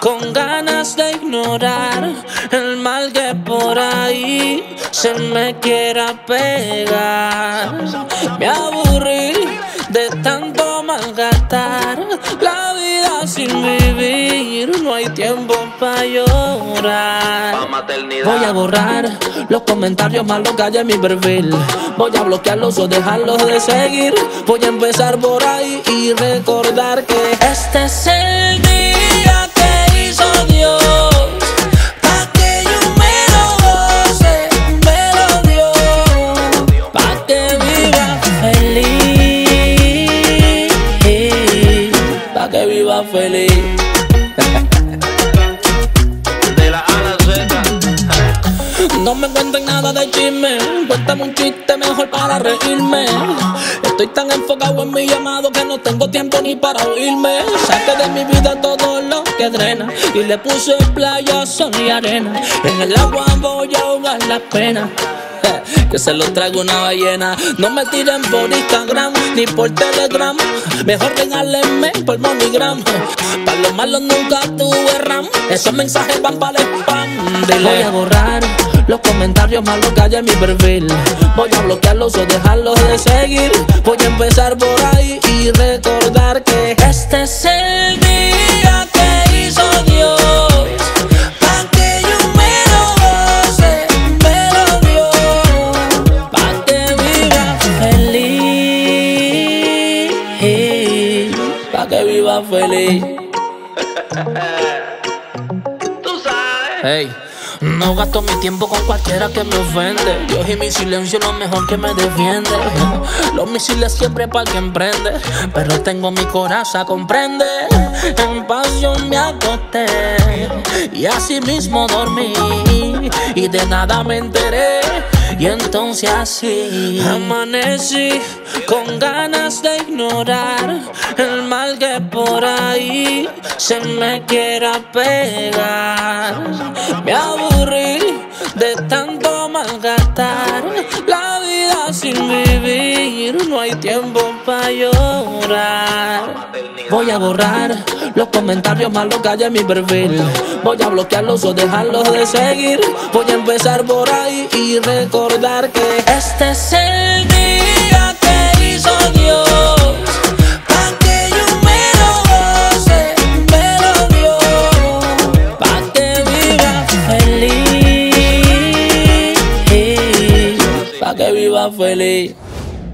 Con ganas de ignorar el mal que por ahí se me quiera pegar. Me aburrí de tanto malgastar la vida sin vivir. Hay tiempo para llorar. Voy a borrar los comentarios malos que hay en mi perfil. Voy a bloquearlos o dejarlos de seguir. Voy a empezar por ahí y recordar que este es el día que hizo Dios. Pa' No me cuenten nada de chisme, cuéntame un chiste mejor para reírme. Estoy tan enfocado en mi llamado que no tengo tiempo ni para oírme. Saqué de mi vida todo lo que drena y le puse playa, sol y arena. En el agua voy a ahogar la pena. eh, Que se lo traigo una ballena. No me tiren por Instagram ni por Telegram. Mejor regálenme por MoneyGram. Para los malos nunca tuve RAM. Esos mensajes van para el spam. Dile. Voy a borrar los comentarios malos que hay en mi perfil. Voy a bloquearlos o dejarlos de seguir. Voy a empezar por ahí y recordar que este es el día que hizo Dios. Pa' que yo me lo goce, me lo dio. Pa' que viva feliz. Pa' que viva feliz. Tú sabes. Hey, no gasto mi tiempo con cualquiera que me ofende. Dios y mi silencio es lo mejor que me defiende. Los misiles siempre para quien emprende, pero tengo mi coraza, comprende. En pasión me acosté y así mismo dormí y de nada me enteré. Y entonces así amanecí con ganas de ignorar el mal que por ahí se me quiera pegar. No hay tiempo para llorar. Voy a borrar los comentarios malos que hay en mi perfil. Voy a bloquearlos o dejarlos de seguir. Voy a empezar por ahí y recordar que este es el día que hizo Dios. Feliz.